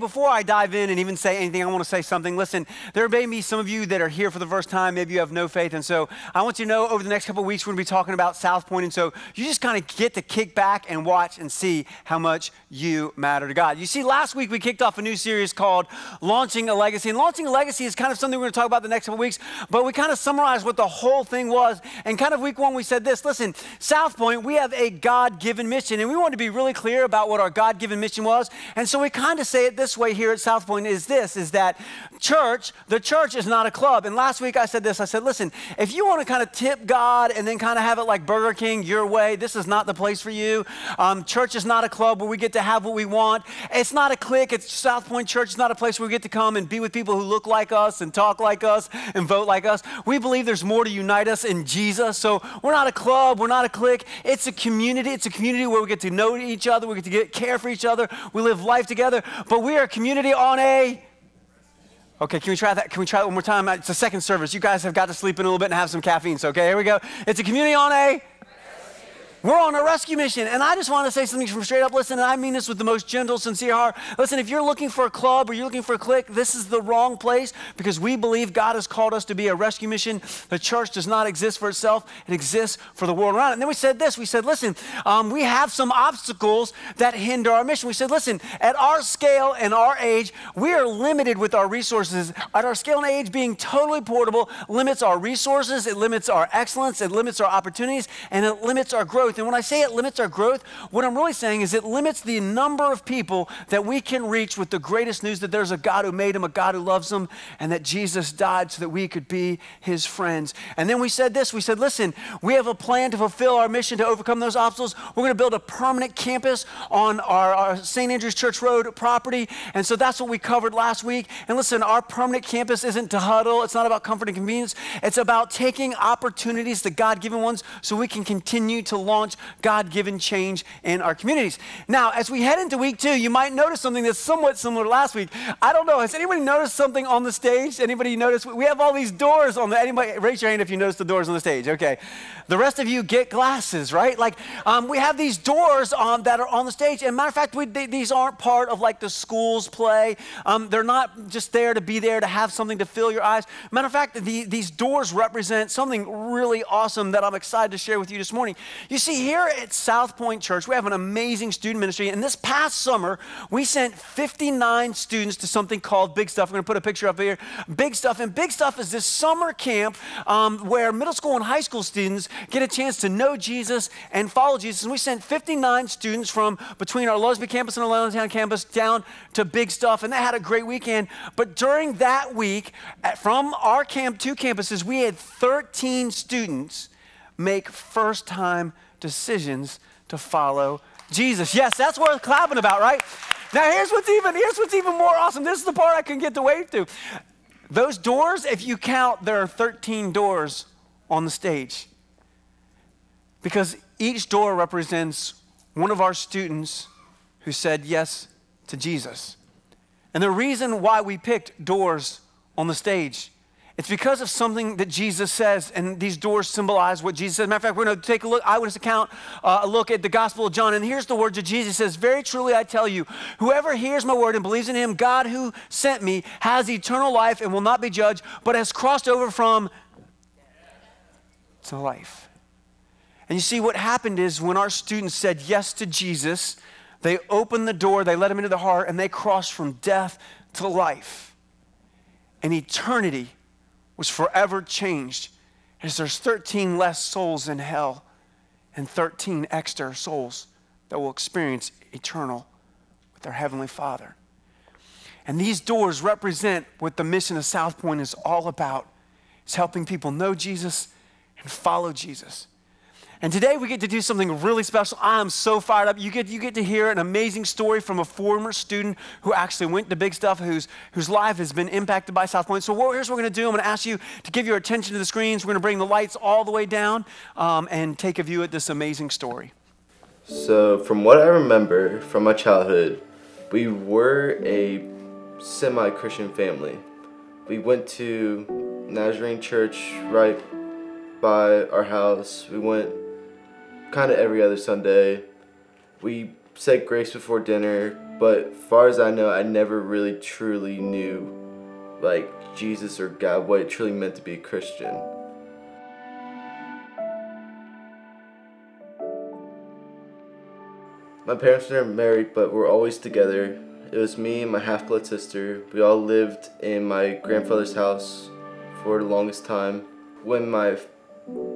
before I dive in and even say anything, I want to say something. Listen, there may be some of you that are here for the first time. Maybe you have no faith. And so I want you to know over the next couple weeks, we're going to be talking about South Point. And so you just kind of get to kick back and watch and see how much you matter to God. You see, last week we kicked off a new series called Launching a Legacy. And launching a legacy is kind of something we're going to talk about the next couple weeks, but we kind of summarized what the whole thing was. And kind of week one, we said this listen, South Point, we have a God given mission. And we want to be really clear about what our God given mission was. And so we kind of say it this way here at South Point is this is that church, the church is not a club. And last week I said this I said, listen, if you want to kind of tip God and then kind of have it like Burger King your way, this is not the place for you. Um, church is not a club where we get to have what we want. It's not a clique. It's South Point Church. It's not a place where we get to come and be with people who look like us and talk like us and vote like us. We believe there's more to unite us in Jesus. So we're not a club. We're not a clique. It's a community. It's a community where we get to know each other. We get to get care for each other. We live life together. But we are a community on a Okay, can we try that? Can we try it one more time? It's a second service. You guys have got to sleep in a little bit and have some caffeine. So, okay, here we go. It's a community on a we're on a rescue mission. And I just want to say something from straight up. Listen, and I mean this with the most gentle, sincere heart. Listen, if you're looking for a club or you're looking for a clique, this is the wrong place because we believe God has called us to be a rescue mission. The church does not exist for itself, it exists for the world around. And then we said this we said, listen, um, we have some obstacles that hinder our mission. We said, listen, at our scale and our age, we are limited with our resources. At our scale and age, being totally portable limits our resources, it limits our excellence, it limits our opportunities, and it limits our growth growth. And when I say it limits our growth, what I'm really saying is it limits the number of people that we can reach with the greatest news that there's a God who made them, a God who loves them, and that Jesus died so that we could be his friends. And then we said this we said, listen, we have a plan to fulfill our mission to overcome those obstacles. We're going to build a permanent campus on our, our St. Andrews Church Road property. And so that's what we covered last week. And listen, our permanent campus isn't to huddle, it's not about comfort and convenience, it's about taking opportunities, the God given ones, so we can continue to launch launch God given change in our communities. Now, as we head into week two, you might notice something that's somewhat similar to last week. I don't know. Has anybody noticed something on the stage? Anybody notice? We have all these doors on the. Anybody raise your hand if you notice the doors on the stage? Okay. The rest of you get glasses, right? Like um, we have these doors on, that are on the stage. And matter of fact, we, they, these aren't part of like the school's play. Um, they're not just there to be there to have something to fill your eyes. Matter of fact, the, these doors represent something really awesome that I'm excited to share with you this morning. You see, See, here at South Point Church, we have an amazing student ministry. And this past summer, we sent 59 students to something called Big Stuff. I'm going to put a picture up here. Big Stuff. And Big Stuff is this summer camp um, where middle school and high school students get a chance to know Jesus and follow Jesus. And we sent 59 students from between our Lusby campus and our Leonardtown campus down to Big Stuff. And they had a great weekend. But during that week, from our camp, two campuses, we had 13 students make first time decisions to follow Jesus. Yes, that's worth clapping about, right? Now here's what's even here's what's even more awesome. This is the part I can get to wave through. Those doors, if you count, there are 13 doors on the stage. Because each door represents one of our students who said yes to Jesus. And the reason why we picked doors on the stage it's because of something that Jesus says, and these doors symbolize what Jesus says. Matter of fact, we're going to take a look, eyewitness account, uh, a look at the Gospel of John, and here's the words of Jesus. says, Very truly I tell you, whoever hears my word and believes in him, God who sent me, has eternal life and will not be judged, but has crossed over from to life. And you see, what happened is when our students said yes to Jesus, they opened the door, they let him into the heart, and they crossed from death to life. And eternity was forever changed as there's 13 less souls in hell and 13 extra souls that will experience eternal with their Heavenly Father. And these doors represent what the mission of South Point is all about. It's helping people know Jesus and follow Jesus. And today we get to do something really special. I'm so fired up. You get, you get to hear an amazing story from a former student who actually went to big stuff, whose, whose life has been impacted by South Point. So what, here's what we're going to do. I'm going to ask you to give your attention to the screens. We're going to bring the lights all the way down um, and take a view at this amazing story. So from what I remember from my childhood, we were a semi-Christian family. We went to Nazarene Church right by our house. We went kind of every other Sunday. We said grace before dinner, but far as I know, I never really truly knew like Jesus or God, what it truly meant to be a Christian. My parents were married, but were always together. It was me and my half blood sister. We all lived in my grandfather's house for the longest time. When my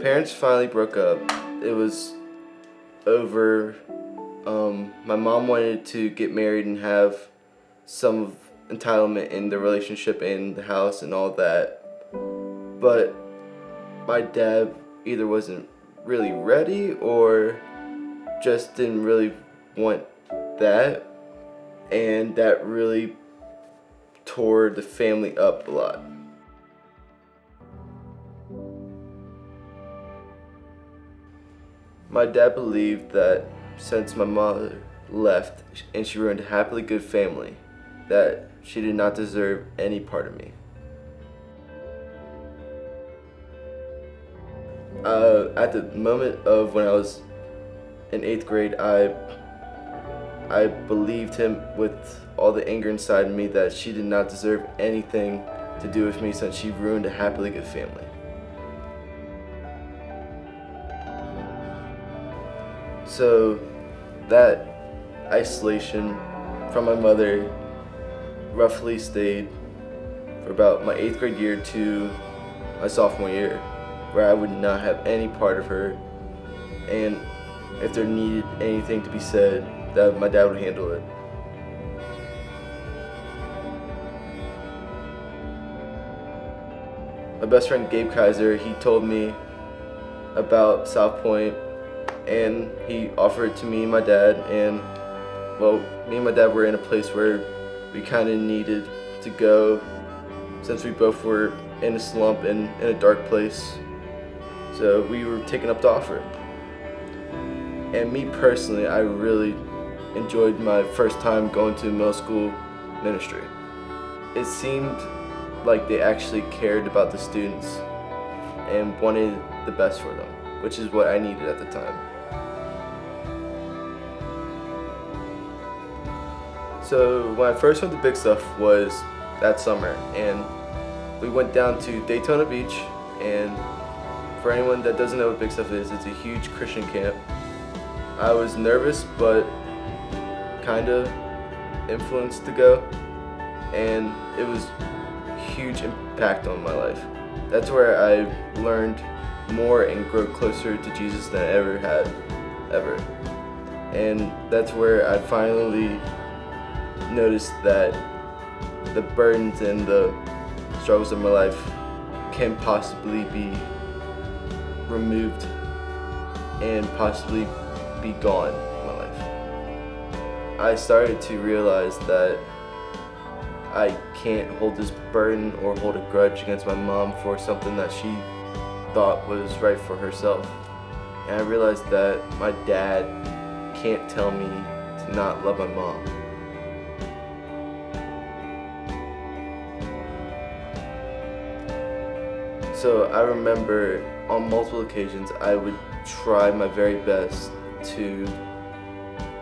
parents finally broke up, it was over um, my mom wanted to get married and have some entitlement in the relationship and the house and all that. But my dad either wasn't really ready or just didn't really want that. And that really tore the family up a lot. My dad believed that since my mother left and she ruined a happily good family, that she did not deserve any part of me. Uh, at the moment of when I was in eighth grade, I I believed him with all the anger inside me that she did not deserve anything to do with me since she ruined a happily good family. So that isolation from my mother roughly stayed for about my eighth grade year to my sophomore year, where I would not have any part of her. And if there needed anything to be said, that my dad would handle it. My best friend Gabe Kaiser, he told me about South Point and he offered it to me and my dad and well me and my dad were in a place where we kind of needed to go since we both were in a slump and in a dark place. So we were taking up the offer. And me personally i really enjoyed my first time going to middle school ministry. It seemed like they actually cared about the students and wanted the best for them which is what i needed at the time So when I first went to Big Stuff was that summer, and we went down to Daytona Beach. And for anyone that doesn't know what Big Stuff is, it's a huge Christian camp. I was nervous, but kind of influenced to go, and it was huge impact on my life. That's where I learned more and grew closer to Jesus than I ever had, ever. And that's where I finally noticed that the burdens and the struggles of my life can possibly be removed and possibly be gone in my life. I started to realize that I can't hold this burden or hold a grudge against my mom for something that she thought was right for herself. And I realized that my dad can't tell me to not love my mom. So I remember on multiple occasions I would try my very best to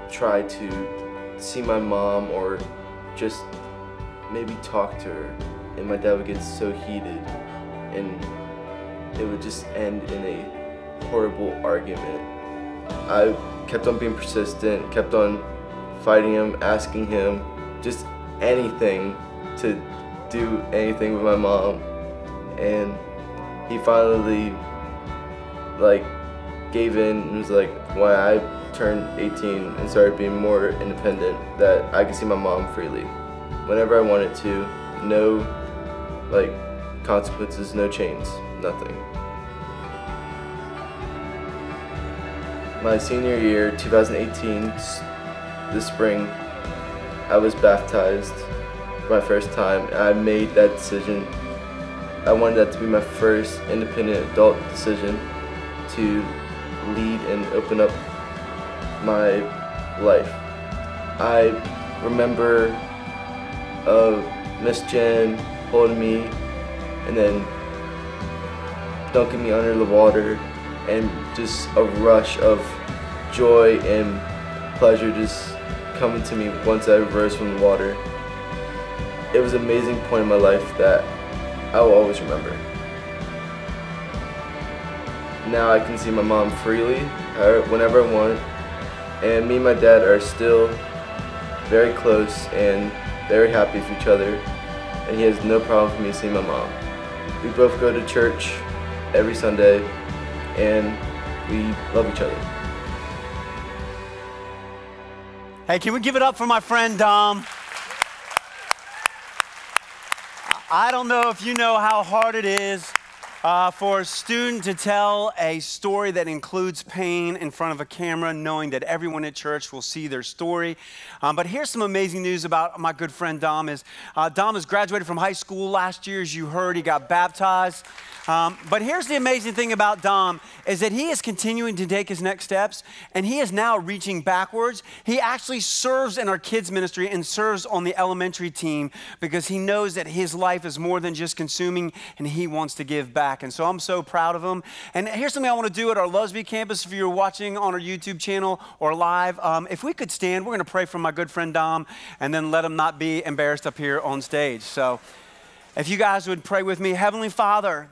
try to see my mom or just maybe talk to her and my dad would get so heated and it would just end in a horrible argument. I kept on being persistent, kept on fighting him, asking him just anything to do anything with my mom and he finally like gave in and was like when I turned 18 and started being more independent that I could see my mom freely whenever I wanted to no like consequences no chains nothing. My senior year 2018 this spring I was baptized for my first time and I made that decision I wanted that to be my first independent adult decision to lead and open up my life. I remember uh, Miss Jen holding me and then dunking me under the water and just a rush of joy and pleasure just coming to me once I rose from the water. It was an amazing point in my life that I will always remember. Now I can see my mom freely, uh, whenever I want, and me and my dad are still very close and very happy for each other, and he has no problem for me seeing my mom. We both go to church every Sunday, and we love each other. Hey, can we give it up for my friend Dom? I don't know if you know how hard it is uh, for a student to tell a story that includes pain in front of a camera, knowing that everyone at church will see their story. Um, but here's some amazing news about my good friend Dom. Is uh, Dom has graduated from high school last year, as you heard. He got baptized. Um, but here's the amazing thing about Dom is that he is continuing to take his next steps, and he is now reaching backwards. He actually serves in our kids ministry and serves on the elementary team because he knows that his life is more than just consuming, and he wants to give back. And so I'm so proud of them. And here's something I want to do at our Lusby campus. If you're watching on our YouTube channel or live, um, if we could stand, we're going to pray for my good friend Dom, and then let him not be embarrassed up here on stage. So. If you guys would pray with me, Heavenly Father,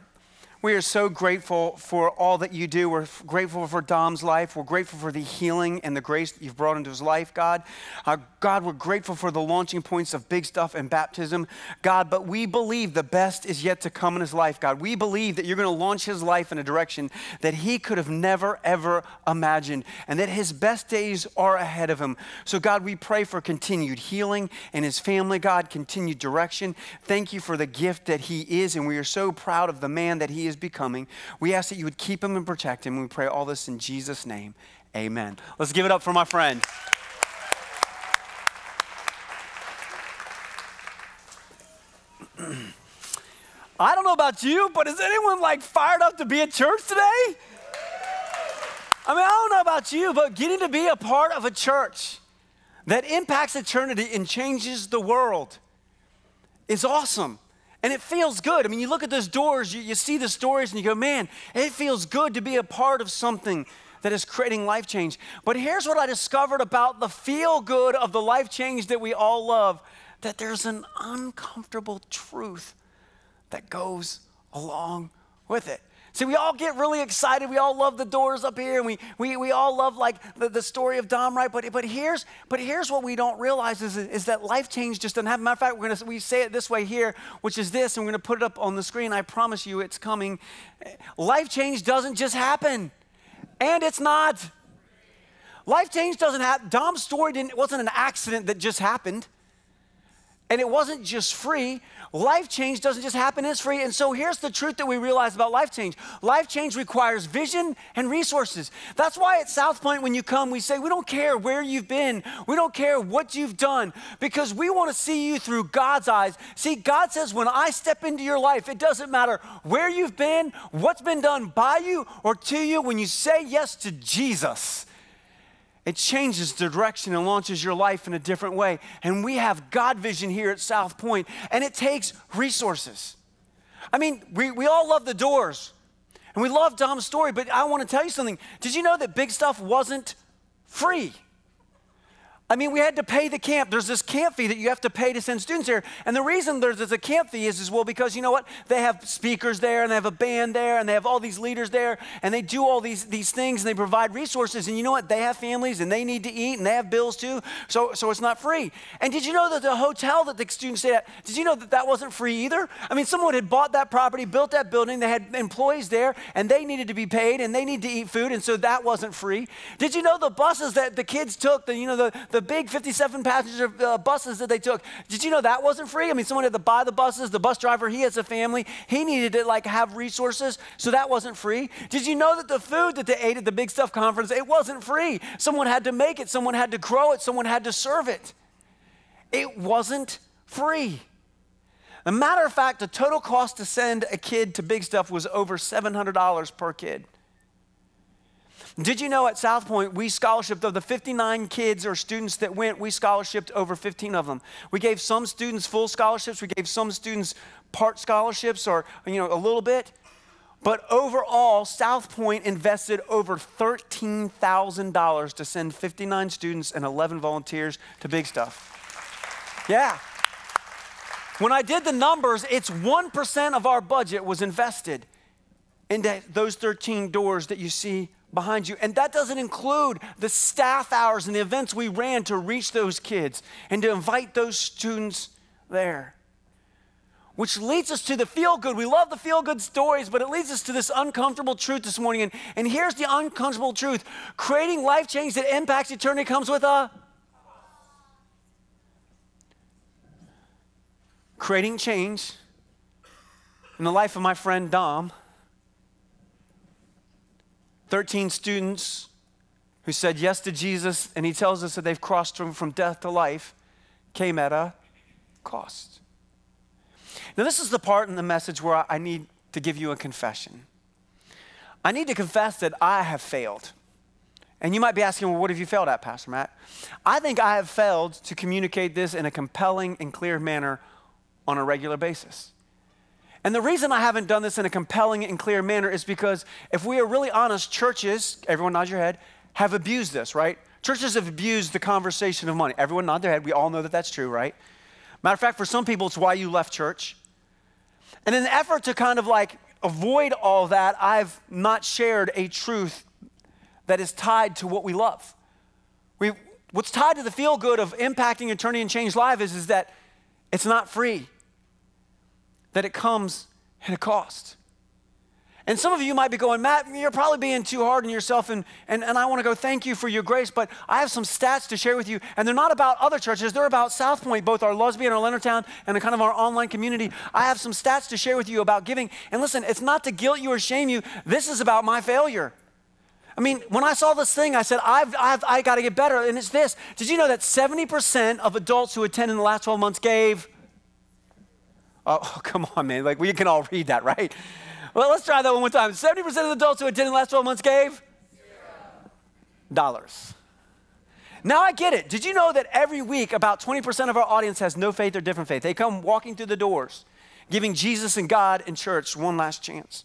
we are so grateful for all that you do. We're grateful for Dom's life. We're grateful for the healing and the grace that you've brought into his life, God. Uh, God, we're grateful for the launching points of big stuff and baptism, God, but we believe the best is yet to come in his life, God. We believe that you're going to launch his life in a direction that he could have never, ever imagined, and that his best days are ahead of him. So, God, we pray for continued healing in his family, God, continued direction. Thank you for the gift that he is, and we are so proud of the man that he is is becoming. We ask that you would keep him and protect him. We pray all this in Jesus' name. Amen. Let's give it up for my friend. I don't know about you, but is anyone like fired up to be at church today? I mean, I don't know about you, but getting to be a part of a church that impacts eternity and changes the world is awesome. And it feels good. I mean, you look at those doors, you, you see the stories, and you go, man, it feels good to be a part of something that is creating life change. But here's what I discovered about the feel good of the life change that we all love that there's an uncomfortable truth that goes along with it. See, we all get really excited. We all love the doors up here, and we, we, we all love like the, the story of Dom, right? But, but, here's, but here's what we don't realize is, is that life change just doesn't happen. Matter of fact, we're gonna, we say it this way here, which is this, and we're going to put it up on the screen. I promise you it's coming. Life change doesn't just happen, and it's not. Life change doesn't happen. Dom's story didn't, it wasn't an accident that just happened. And it wasn't just free. Life change doesn't just happen, it's free. And so here's the truth that we realize about life change life change requires vision and resources. That's why at South Point, when you come, we say, we don't care where you've been, we don't care what you've done, because we want to see you through God's eyes. See, God says, when I step into your life, it doesn't matter where you've been, what's been done by you or to you, when you say yes to Jesus it changes the direction and launches your life in a different way. And we have God vision here at South Point, and it takes resources. I mean, we, we all love the doors, and we love Dom's story, but I want to tell you something. Did you know that big stuff wasn't free? I mean, we had to pay the camp. There's this camp fee that you have to pay to send students here. And the reason there's, a camp fee is, is, well, because you know what? They have speakers there, and they have a band there, and they have all these leaders there, and they do all these, these things, and they provide resources. And you know what? They have families, and they need to eat, and they have bills too. So, so it's not free. And did you know that the hotel that the students stayed at, did you know that that wasn't free either? I mean, someone had bought that property, built that building, they had employees there, and they needed to be paid, and they need to eat food, and so that wasn't free. Did you know the buses that the kids took, the, you know, the, the the big 57 passenger uh, buses that they took. Did you know that wasn't free? I mean, someone had to buy the buses. The bus driver, he has a family. He needed to like have resources, so that wasn't free. Did you know that the food that they ate at the Big Stuff conference, it wasn't free. Someone had to make it, someone had to grow it, someone had to serve it. It wasn't free. A matter of fact, the total cost to send a kid to Big Stuff was over $700 per kid. Did you know at South Point, we scholarshiped of the 59 kids or students that went, we scholarshiped over 15 of them. We gave some students full scholarships, we gave some students part scholarships or, you know, a little bit. But overall, South Point invested over $13,000 to send 59 students and 11 volunteers to Big Stuff. Yeah. When I did the numbers, it's 1% of our budget was invested into those 13 doors that you see behind you. And that doesn't include the staff hours and the events we ran to reach those kids and to invite those students there which leads us to the feel good. We love the feel good stories, but it leads us to this uncomfortable truth this morning. And, and here's the uncomfortable truth creating life change that impacts eternity comes with a creating change in the life of my friend Dom. 13 students who said yes to Jesus, and he tells us that they've crossed from, from death to life, came at a cost. Now, this is the part in the message where I need to give you a confession. I need to confess that I have failed. And you might be asking, well, what have you failed at, Pastor Matt? I think I have failed to communicate this in a compelling and clear manner on a regular basis. And the reason I haven't done this in a compelling and clear manner is because if we are really honest, churches, everyone nod your head, have abused this, right? Churches have abused the conversation of money. Everyone nod their head. We all know that that's true, right? Matter of fact, for some people, it's why you left church. And in an effort to kind of like avoid all that, I've not shared a truth that is tied to what we love. We, what's tied to the feel good of impacting eternity and change lives is, is that it's not free, that it comes at a cost. And some of you might be going, Matt, you're probably being too hard on yourself, and, and, and I want to go thank you for your grace, but I have some stats to share with you, and they're not about other churches, they're about South Point, both our Lusby and our Leonardtown, and kind of our online community. I have some stats to share with you about giving. And listen, it's not to guilt you or shame you, this is about my failure. I mean, when I saw this thing, I said, I've, I've I got to get better, and it's this. Did you know that 70% of adults who attend in the last 12 months gave? Oh, come on, man. Like, we can all read that, right? Well, let's try that one more time. 70% of the adults who attended last 12 months gave? Zero. Dollars. Now I get it. Did you know that every week about 20% of our audience has no faith or different faith? They come walking through the doors, giving Jesus and God and church one last chance.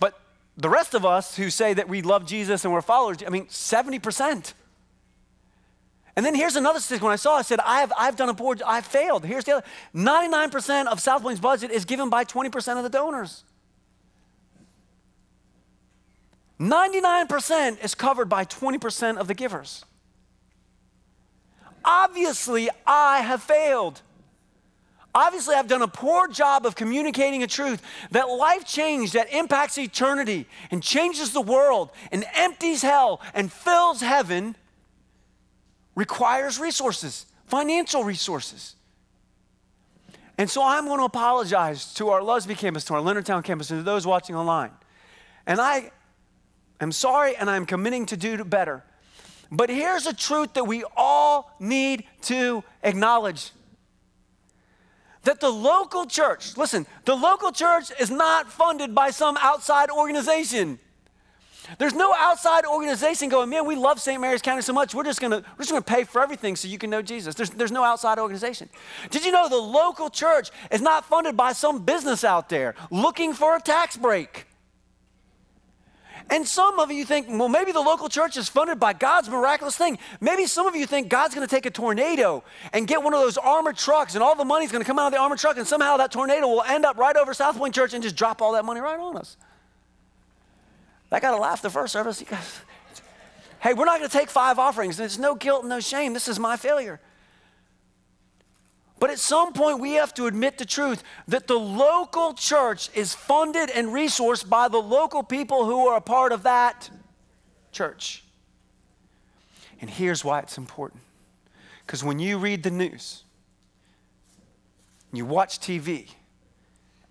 But the rest of us who say that we love Jesus and we're followers, I mean, 70%. And then here's another statistic. When I saw, I said, I have, I've done a board, I've failed. Here's the other 99% of South Point's budget is given by 20% of the donors. 99% is covered by 20% of the givers. Obviously, I have failed. Obviously, I've done a poor job of communicating a truth that life change that impacts eternity and changes the world and empties hell and fills heaven requires resources, financial resources. And so I'm going to apologize to our Lusby campus, to our Leonardtown campus, and to those watching online. And I am sorry and I'm committing to do better. But here's a truth that we all need to acknowledge that the local church, listen, the local church is not funded by some outside organization. There's no outside organization going, man, we love St. Mary's County so much, we're just gonna, we're just gonna pay for everything so you can know Jesus. There's, there's no outside organization. Did you know the local church is not funded by some business out there looking for a tax break? And some of you think, well, maybe the local church is funded by God's miraculous thing. Maybe some of you think God's going to take a tornado and get one of those armored trucks, and all the money's going to come out of the armored truck, and somehow that tornado will end up right over South Point Church and just drop all that money right on us. I got to laugh the first service. You guys, hey, we're not going to take five offerings. There's no guilt, and no shame. This is my failure. But at some point, we have to admit the truth that the local church is funded and resourced by the local people who are a part of that church. And here's why it's important. Because when you read the news, you watch TV,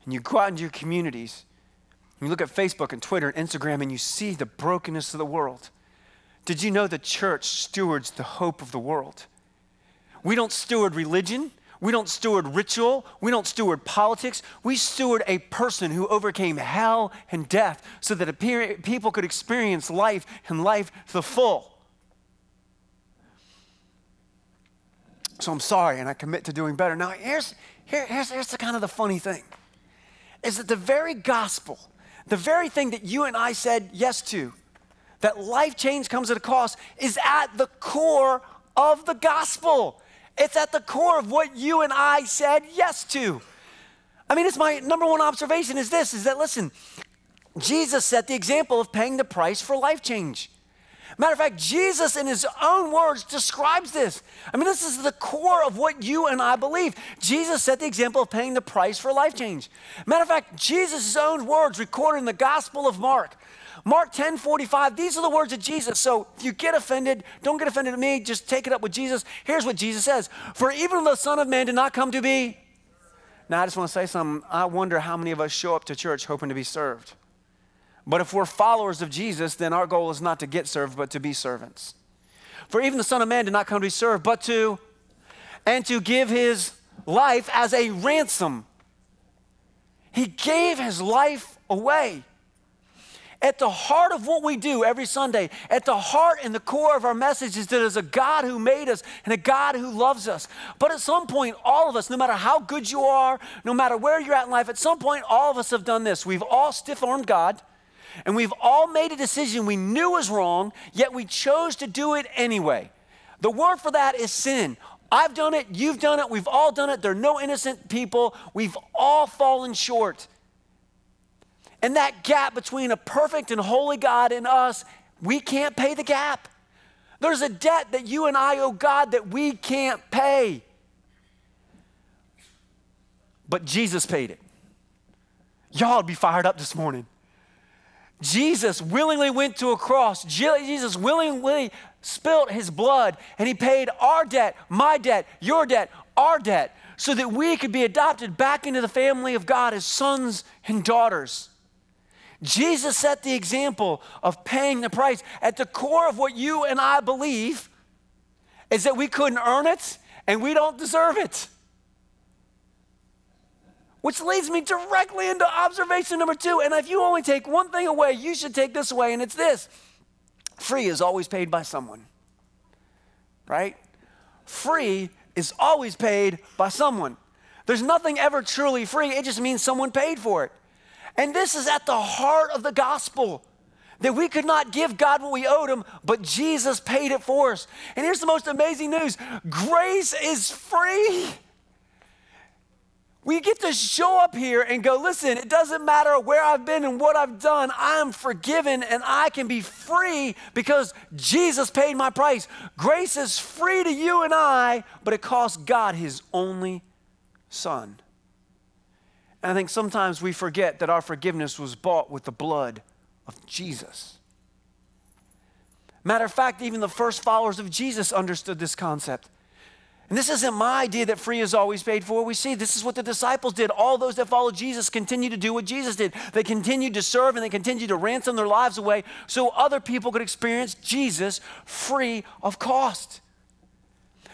and you go out into your communities, you look at Facebook and Twitter and Instagram and you see the brokenness of the world. Did you know the church stewards the hope of the world? We don't steward religion. We don't steward ritual. We don't steward politics. We steward a person who overcame hell and death so that people could experience life and life to the full. So I'm sorry and I commit to doing better. Now, here's, here, here's, here's the kind of the funny thing is that the very gospel, the very thing that you and I said yes to, that life change comes at a cost, is at the core of the gospel. It's at the core of what you and I said yes to. I mean, it's my number one observation is this is that listen, Jesus set the example of paying the price for life change. Matter of fact, Jesus, in his own words, describes this. I mean, this is the core of what you and I believe. Jesus set the example of paying the price for life change. Matter of fact, Jesus' own words recorded in the Gospel of Mark. Mark 10 45, these are the words of Jesus. So if you get offended, don't get offended at me, just take it up with Jesus. Here's what Jesus says For even the Son of Man did not come to be. Now, I just want to say something. I wonder how many of us show up to church hoping to be served. But if we're followers of Jesus, then our goal is not to get served, but to be servants. For even the Son of Man did not come to be served, but to, and to give his life as a ransom. He gave his life away. At the heart of what we do every Sunday, at the heart and the core of our message is that there's a God who made us and a God who loves us. But at some point, all of us, no matter how good you are, no matter where you're at in life, at some point, all of us have done this. We've all stiff armed God. And we've all made a decision we knew was wrong, yet we chose to do it anyway. The word for that is sin. I've done it, you've done it, we've all done it. There are no innocent people. We've all fallen short. And that gap between a perfect and holy God and us, we can't pay the gap. There's a debt that you and I owe God that we can't pay. But Jesus paid it. Y'all would be fired up this morning. Jesus willingly went to a cross. Jesus willingly spilt his blood and he paid our debt, my debt, your debt, our debt, so that we could be adopted back into the family of God as sons and daughters. Jesus set the example of paying the price. At the core of what you and I believe is that we couldn't earn it and we don't deserve it. Which leads me directly into observation number two. And if you only take one thing away, you should take this away, and it's this free is always paid by someone, right? Free is always paid by someone. There's nothing ever truly free, it just means someone paid for it. And this is at the heart of the gospel that we could not give God what we owed him, but Jesus paid it for us. And here's the most amazing news grace is free. We get to show up here and go, listen, it doesn't matter where I've been and what I've done, I am forgiven and I can be free because Jesus paid my price. Grace is free to you and I, but it cost God his only son. And I think sometimes we forget that our forgiveness was bought with the blood of Jesus. Matter of fact, even the first followers of Jesus understood this concept. And this isn't my idea that free is always paid for. We see this is what the disciples did. All those that followed Jesus continued to do what Jesus did. They continued to serve and they continued to ransom their lives away so other people could experience Jesus free of cost.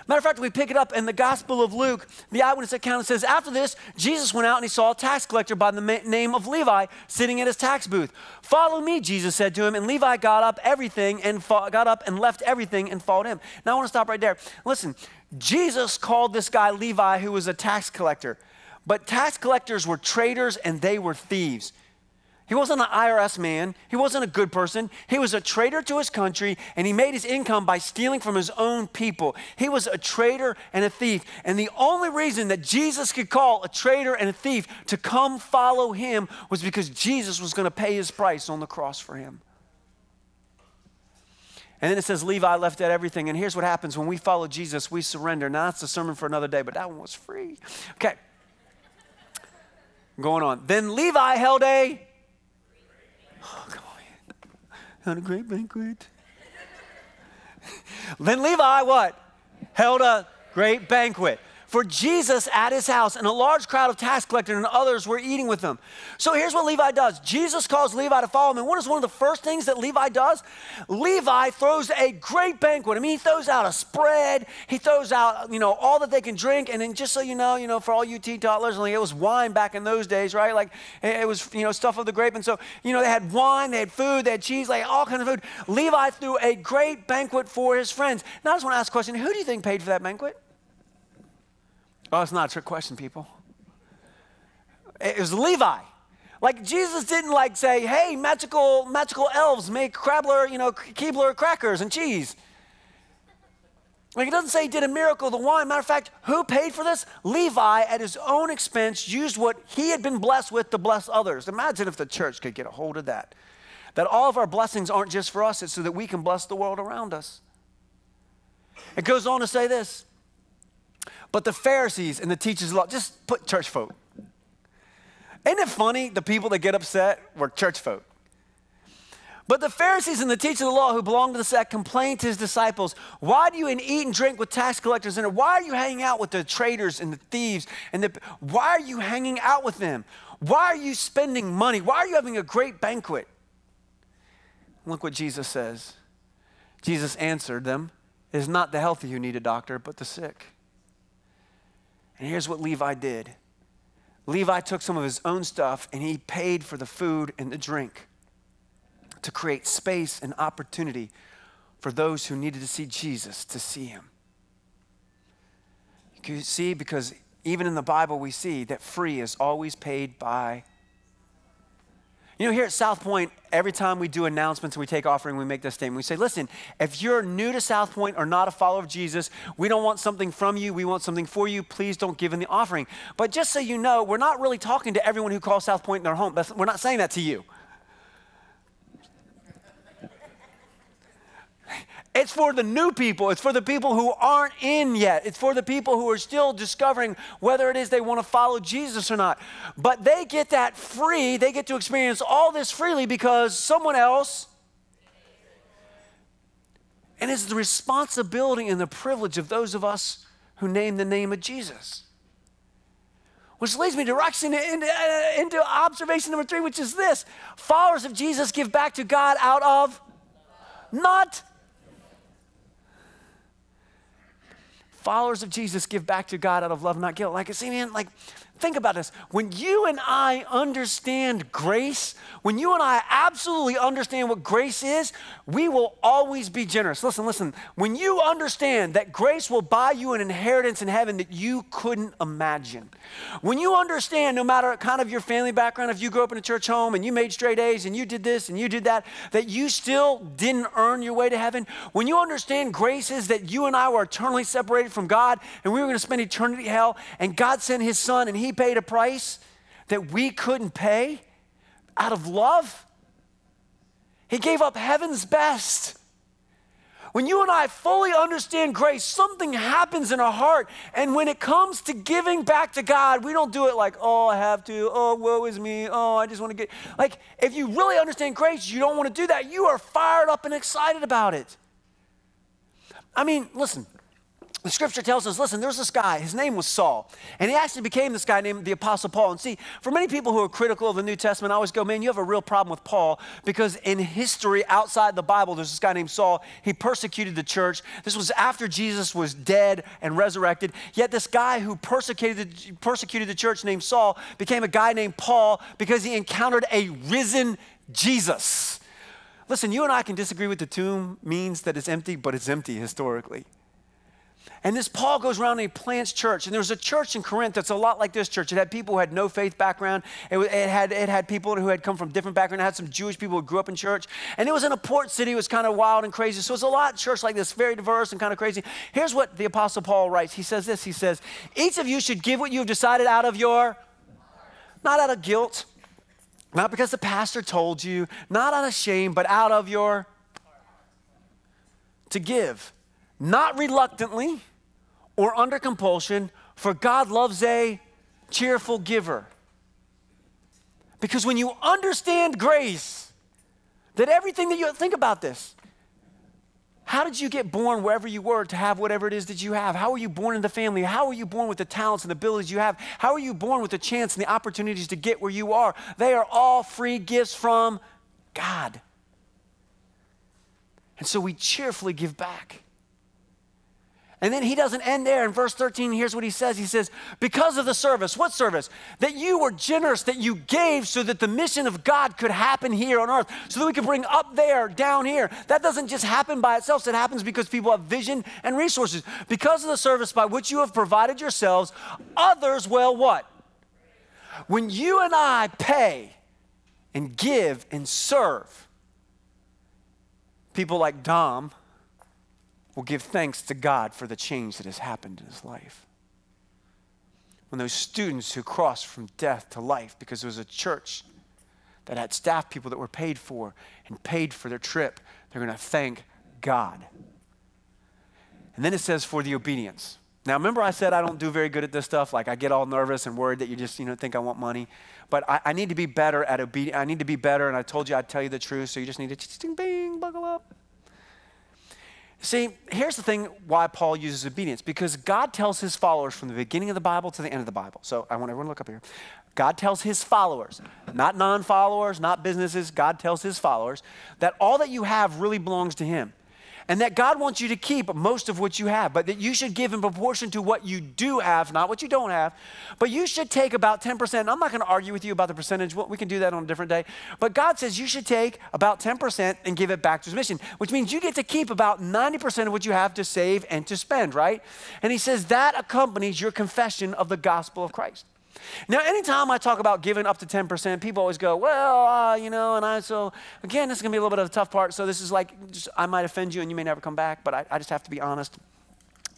Matter of fact, we pick it up in the Gospel of Luke. The eyewitness account says, After this, Jesus went out and he saw a tax collector by the name of Levi sitting at his tax booth. Follow me, Jesus said to him. And Levi got up everything and got up and left everything and followed him. Now I want to stop right there. Listen, Jesus called this guy Levi, who was a tax collector. But tax collectors were traitors and they were thieves. He wasn't an IRS man. He wasn't a good person. He was a traitor to his country, and he made his income by stealing from his own people. He was a traitor and a thief. And the only reason that Jesus could call a traitor and a thief to come follow him was because Jesus was going to pay his price on the cross for him. And then it says Levi left out everything. And here's what happens when we follow Jesus, we surrender. Now, that's a sermon for another day, but that one was free. Okay. Going on. Then Levi held a Oh, come on. Had a great banquet. then Levi, what? Held a great banquet for Jesus at his house, and a large crowd of tax collectors and others were eating with him. So here's what Levi does Jesus calls Levi to follow him. And what is one of the first things that Levi does? Levi throws a great banquet. I mean, he throws out a spread, he throws out, you know, all that they can drink. And then just so you know, you know, for all you tea teetotalers, like it was wine back in those days, right? Like it was, you know, stuff of the grape. And so, you know, they had wine, they had food, they had cheese, like all kinds of food. Levi threw a great banquet for his friends. Now I just want to ask a question who do you think paid for that banquet? Oh, it's not a trick question, people. It was Levi. Like Jesus didn't like say, hey, magical, magical elves make Krabler, you know, Keebler crackers and cheese. Like it doesn't say he did a miracle of the wine. Matter of fact, who paid for this? Levi, at his own expense, used what he had been blessed with to bless others. Imagine if the church could get a hold of that. That all of our blessings aren't just for us, it's so that we can bless the world around us. It goes on to say this. But the Pharisees and the teachers of law, just put church folk. Ain't it funny? The people that get upset were church folk. But the Pharisees and the teachers of the law who belonged to the sect complained to his disciples, Why do you eat and drink with tax collectors? And why are you hanging out with the traitors and the thieves? And the, why are you hanging out with them? Why are you spending money? Why are you having a great banquet? Look what Jesus says. Jesus answered them, It is not the healthy who need a doctor, but the sick. And here's what Levi did Levi took some of his own stuff and he paid for the food and the drink to create space and opportunity for those who needed to see Jesus to see him. You see, because even in the Bible, we see that free is always paid by you know, here at South Point, every time we do announcements and we take offering, we make this statement. We say, listen, if you're new to South Point or not a follower of Jesus, we don't want something from you, we want something for you. Please don't give in the offering. But just so you know, we're not really talking to everyone who calls South Point in their home. We're not saying that to you. It's for the new people. It's for the people who aren't in yet. It's for the people who are still discovering whether it is they want to follow Jesus or not. But they get that free. They get to experience all this freely because someone else. And it's the responsibility and the privilege of those of us who name the name of Jesus. Which leads me directly into, into, uh, into observation number three, which is this followers of Jesus give back to God out of not followers of Jesus give back to God out of love, not guilt. Like, see, man, like, think about this. When you and I understand grace, when you and I absolutely understand what grace is, we will always be generous. Listen, listen. When you understand that grace will buy you an inheritance in heaven that you couldn't imagine, when you understand, no matter kind of your family background, if you grew up in a church home and you made straight A's and you did this and you did that, that you still didn't earn your way to heaven, when you understand grace is that you and I were eternally separated from God and we were going to spend eternity hell, and God sent His Son and He paid a price that we couldn't pay out of love. He gave up heaven's best. When you and I fully understand grace, something happens in our heart. And when it comes to giving back to God, we don't do it like, oh, I have to. Oh, woe is me. Oh, I just want to get. Like, if you really understand grace, you don't want to do that. You are fired up and excited about it. I mean, listen, the scripture tells us listen, there's this guy, his name was Saul, and he actually became this guy named the Apostle Paul. And see, for many people who are critical of the New Testament, I always go, man, you have a real problem with Paul because in history outside the Bible, there's this guy named Saul. He persecuted the church. This was after Jesus was dead and resurrected. Yet this guy who persecuted the, persecuted the church named Saul became a guy named Paul because he encountered a risen Jesus. Listen, you and I can disagree with the tomb means that it's empty, but it's empty historically. And this Paul goes around and he plants church. And there was a church in Corinth that's a lot like this church. It had people who had no faith background. It, it, had, it had people who had come from different backgrounds. It had some Jewish people who grew up in church. And it was in a port city. It was kind of wild and crazy. So it's a lot of church like this, very diverse and kind of crazy. Here's what the Apostle Paul writes. He says this. He says, each of you should give what you have decided out of your, not out of guilt, not because the pastor told you, not out of shame, but out of your, to give. Not reluctantly or under compulsion, for God loves a cheerful giver. Because when you understand grace, that everything that you think about this, how did you get born wherever you were to have whatever it is that you have? How were you born in the family? How were you born with the talents and the abilities you have? How are you born with the chance and the opportunities to get where you are? They are all free gifts from God. And so we cheerfully give back. And then he doesn't end there. In verse 13, here's what he says He says, Because of the service, what service? That you were generous, that you gave so that the mission of God could happen here on earth, so that we could bring up there, down here. That doesn't just happen by itself, it happens because people have vision and resources. Because of the service by which you have provided yourselves, others will what? When you and I pay, and give and serve, people like Dom will give thanks to God for the change that has happened in his life. When those students who crossed from death to life because there was a church that had staff people that were paid for and paid for their trip, they're going to thank God. And then it says for the obedience. Now, remember I said I don't do very good at this stuff? Like I get all nervous and worried that you just, you know, think I want money. But I, I need to be better at obedience. I need to be better, and I told you I'd tell you the truth, so you just need to See, here's the thing why Paul uses obedience because God tells his followers from the beginning of the Bible to the end of the Bible. So I want everyone to look up here. God tells his followers, not non followers, not businesses, God tells his followers that all that you have really belongs to him and that God wants you to keep most of what you have, but that you should give in proportion to what you do have, not what you don't have. But you should take about 10%. I'm not going to argue with you about the percentage. We can do that on a different day. But God says you should take about 10% and give it back to His mission, which means you get to keep about 90% of what you have to save and to spend, right? And He says that accompanies your confession of the gospel of Christ. Now, anytime I talk about giving up to 10%, people always go, well, uh, you know, and I, so again, this is going to be a little bit of a tough part. So this is like, just, I might offend you and you may never come back, but I, I just have to be honest.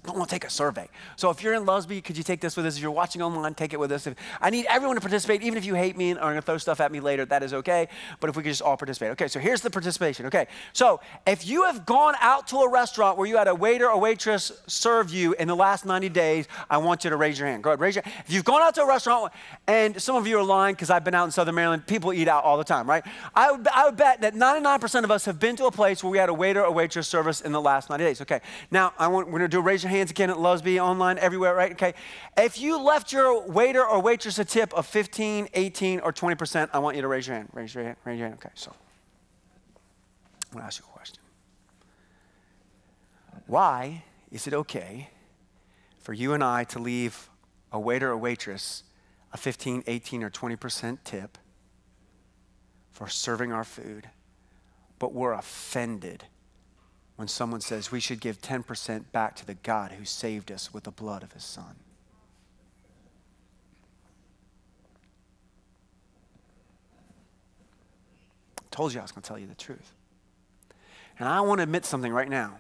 To take a survey. So if you're in Lusby, could you take this with us? If you're watching online, take it with us. If, I need everyone to participate, even if you hate me and are going to throw stuff at me later, that is okay. But if we could just all participate. Okay, so here's the participation. Okay, so if you have gone out to a restaurant where you had a waiter or waitress serve you in the last 90 days, I want you to raise your hand. Go ahead, raise your hand. If you've gone out to a restaurant, and some of you are lying because I've been out in Southern Maryland, people eat out all the time, right? I would, I would bet that 99% of us have been to a place where we had a waiter or waitress service in the last 90 days. Okay, now I want, we're going to do a raise your hands again at Lusby online, everywhere, right? Okay. If you left your waiter or waitress a tip of 15, 18, or 20%, I want you to raise your hand. Raise your hand. Raise your hand. Okay, so I'm going to ask you a question. Why is it okay for you and I to leave a waiter or waitress a 15, 18, or 20% tip for serving our food, but we're offended when someone says we should give 10% back to the God who saved us with the blood of his son. I told you I was going to tell you the truth. And I want to admit something right now.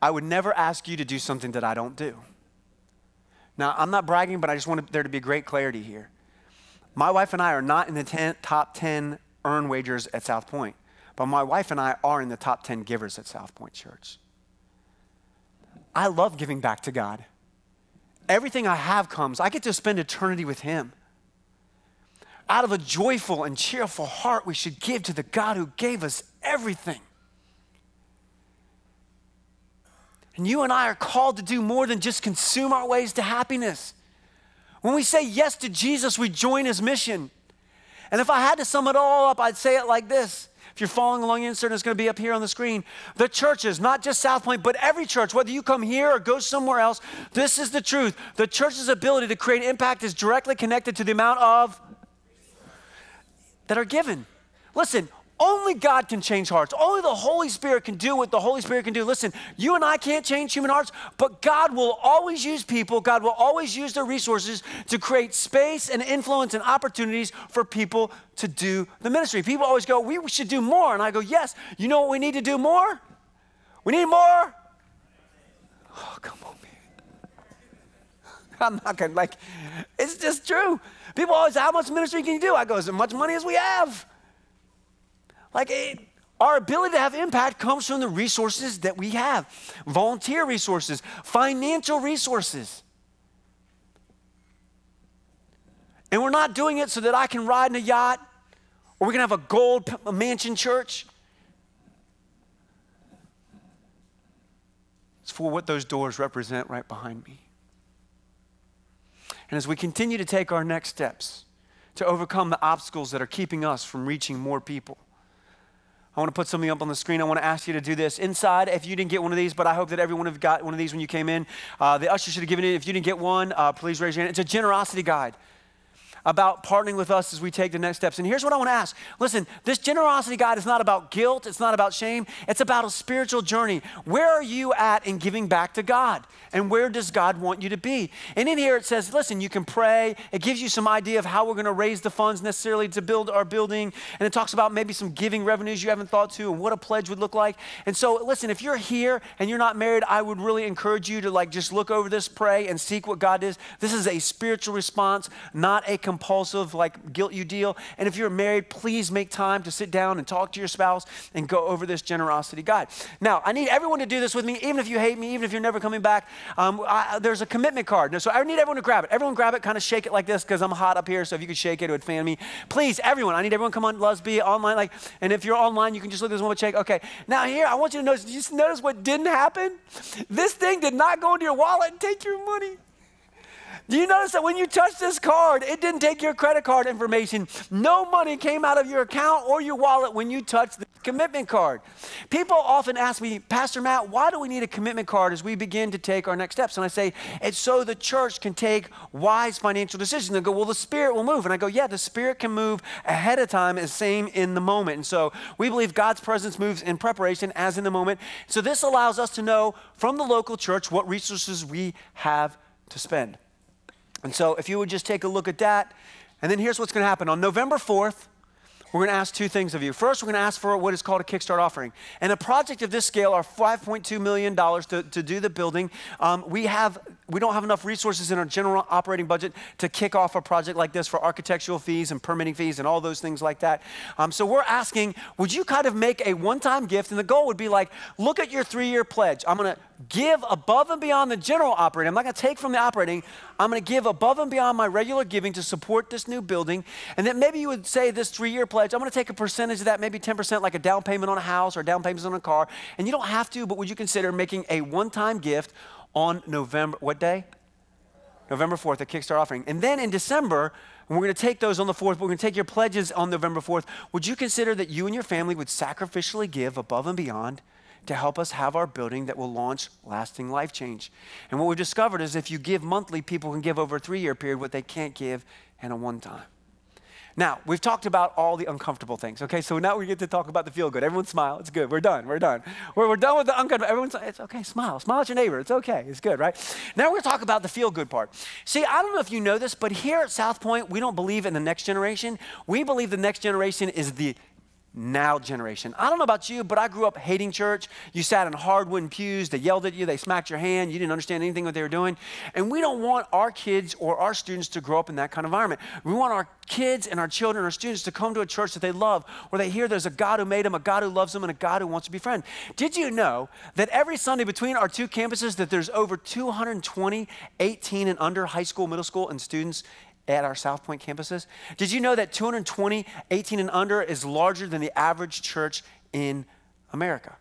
I would never ask you to do something that I don't do. Now, I'm not bragging, but I just want there to be great clarity here. My wife and I are not in the ten, top 10 earn wagers at South Point. But my wife and I are in the top 10 givers at South Point Church. I love giving back to God. Everything I have comes, I get to spend eternity with Him. Out of a joyful and cheerful heart, we should give to the God who gave us everything. And you and I are called to do more than just consume our ways to happiness. When we say yes to Jesus, we join his mission. And if I had to sum it all up, I'd say it like this if you're following along, insert it's going to be up here on the screen. The churches, not just South Point, but every church, whether you come here or go somewhere else, this is the truth. The church's ability to create impact is directly connected to the amount of that are given. Listen, only God can change hearts. Only the Holy Spirit can do what the Holy Spirit can do. Listen, you and I can't change human hearts, but God will always use people, God will always use their resources to create space and influence and opportunities for people to do the ministry. People always go, We should do more. And I go, Yes. You know what we need to do more? We need more. Oh, come on, man. I'm not gonna, like, it's just true. People always, How much ministry can you do? I go, As much money as we have. Like, it, our ability to have impact comes from the resources that we have volunteer resources, financial resources. And we're not doing it so that I can ride in a yacht or we're going to have a gold mansion church. It's for what those doors represent right behind me. And as we continue to take our next steps to overcome the obstacles that are keeping us from reaching more people, I want to put something up on the screen. I want to ask you to do this. Inside, if you didn't get one of these, but I hope that everyone have got one of these when you came in. Uh, the usher should have given it. If you didn't get one, uh, please raise your hand. It's a generosity guide. About partnering with us as we take the next steps. And here's what I want to ask listen, this generosity guide is not about guilt, it's not about shame, it's about a spiritual journey. Where are you at in giving back to God? And where does God want you to be? And in here it says, listen, you can pray. It gives you some idea of how we're going to raise the funds necessarily to build our building. And it talks about maybe some giving revenues you haven't thought to and what a pledge would look like. And so, listen, if you're here and you're not married, I would really encourage you to like just look over this, pray, and seek what God is. This is a spiritual response, not a compulsive, like guilt you deal. And if you're married, please make time to sit down and talk to your spouse and go over this generosity guide. Now, I need everyone to do this with me, even if you hate me, even if you're never coming back. Um, I, there's a commitment card. So I need everyone to grab it. Everyone grab it, kind of shake it like this because I'm hot up here. So if you could shake it, it would fan me. Please, everyone, I need everyone come on, let's be online. Like, and if you're online, you can just look at this one with shake. Okay. Now here, I want you to notice. Just notice what didn't happen? This thing did not go into your wallet and take your money. Do you notice that when you touched this card, it didn't take your credit card information? No money came out of your account or your wallet when you touched the commitment card. People often ask me, Pastor Matt, why do we need a commitment card as we begin to take our next steps? And I say, it's so the church can take wise financial decisions. And go, well, the Spirit will move. And I go, yeah, the Spirit can move ahead of time, as same in the moment. And so we believe God's presence moves in preparation as in the moment. So this allows us to know from the local church what resources we have to spend. And so, if you would just take a look at that, and then here's what's going to happen. On November 4th, we're going to ask two things of you. First, we're going to ask for what is called a Kickstart offering. And a project of this scale are $5.2 million to, to do the building. Um, we, have, we don't have enough resources in our general operating budget to kick off a project like this for architectural fees and permitting fees and all those things like that. Um, so we're asking, would you kind of make a one-time gift? And the goal would be like, look at your three-year pledge. I'm going to give above and beyond the general operating. I'm not going to take from the operating. I'm going to give above and beyond my regular giving to support this new building. And then maybe you would say this three-year pledge, I'm going to take a percentage of that, maybe 10% like a down payment on a house or down payments on a car. And you don't have to, but would you consider making a one-time gift on November, what day? November 4th, a Kickstarter offering. And then in December, we're going to take those on the 4th, we're going to take your pledges on November 4th. Would you consider that you and your family would sacrificially give above and beyond to help us have our building that will launch lasting life change. And what we've discovered is if you give monthly, people can give over a three year period what they can't give in a one time. Now, we've talked about all the uncomfortable things, okay? So now we get to talk about the feel good. Everyone smile. It's good. We're done. We're done. We're, we're done with the uncomfortable. Everyone's, it's okay. Smile. Smile at your neighbor. It's okay. It's good, right? Now we're to talk about the feel good part. See, I don't know if you know this, but here at South Point, we don't believe in the next generation. We believe the next generation is the now generation. I don't know about you, but I grew up hating church. You sat in hard wooden pews, they yelled at you, they smacked your hand, you didn't understand anything what they were doing. And we don't want our kids or our students to grow up in that kind of environment. We want our kids and our children, our students to come to a church that they love, where they hear there's a God who made them, a God who loves them, and a God who wants to be friend. Did you know that every Sunday between our two campuses that there's over 220 18 and under high school, middle school, and students at our South Point campuses. Did you know that 220, 18 and under is larger than the average church in America?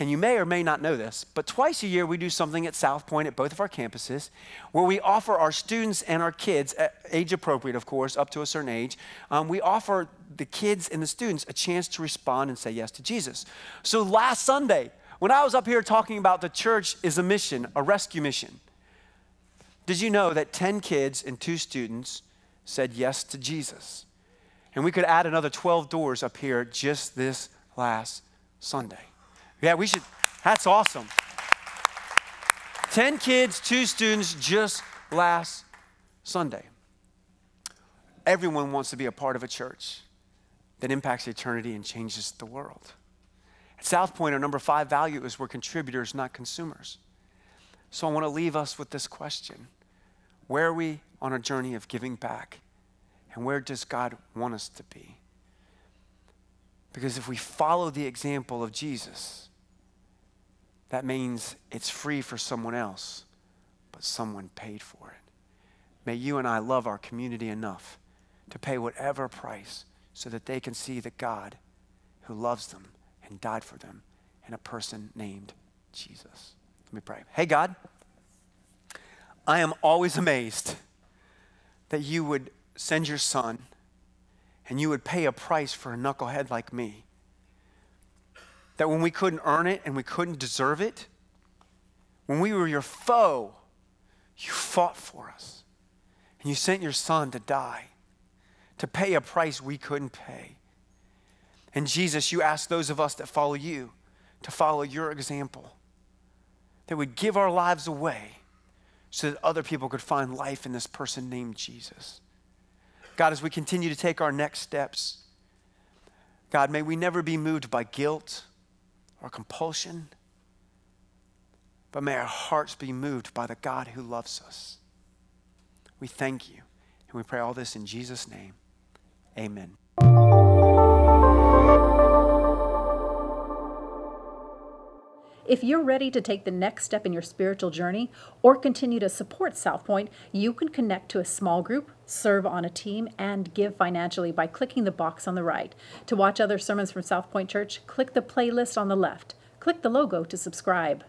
And you may or may not know this, but twice a year we do something at South Point at both of our campuses where we offer our students and our kids, age appropriate, of course, up to a certain age, um, we offer the kids and the students a chance to respond and say yes to Jesus. So last Sunday, when I was up here talking about the church is a mission, a rescue mission, did you know that 10 kids and two students said yes to Jesus? And we could add another 12 doors up here just this last Sunday. Yeah, we should, that's awesome. 10 kids, two students just last Sunday. Everyone wants to be a part of a church that impacts eternity and changes the world. At South Point, our number five value is we're contributors, not consumers. So I want to leave us with this question where are we on a journey of giving back? And where does God want us to be? Because if we follow the example of Jesus, that means it's free for someone else, but someone paid for it. May you and I love our community enough to pay whatever price so that they can see the God who loves them and died for them in a person named Jesus. Let me pray. Hey, God. I am always amazed that you would send your son and you would pay a price for a knucklehead like me. That when we couldn't earn it and we couldn't deserve it, when we were your foe, you fought for us. And you sent your son to die, to pay a price we couldn't pay. And Jesus, you ask those of us that follow you to follow your example, that would give our lives away so that other people could find life in this person named Jesus. God, as we continue to take our next steps, God, may we never be moved by guilt or compulsion, but may our hearts be moved by the God who loves us. We thank you, and we pray all this in Jesus' name. Amen. If you're ready to take the next step in your spiritual journey or continue to support South Point, you can connect to a small group, serve on a team, and give financially by clicking the box on the right. To watch other sermons from South Point Church, click the playlist on the left. Click the logo to subscribe.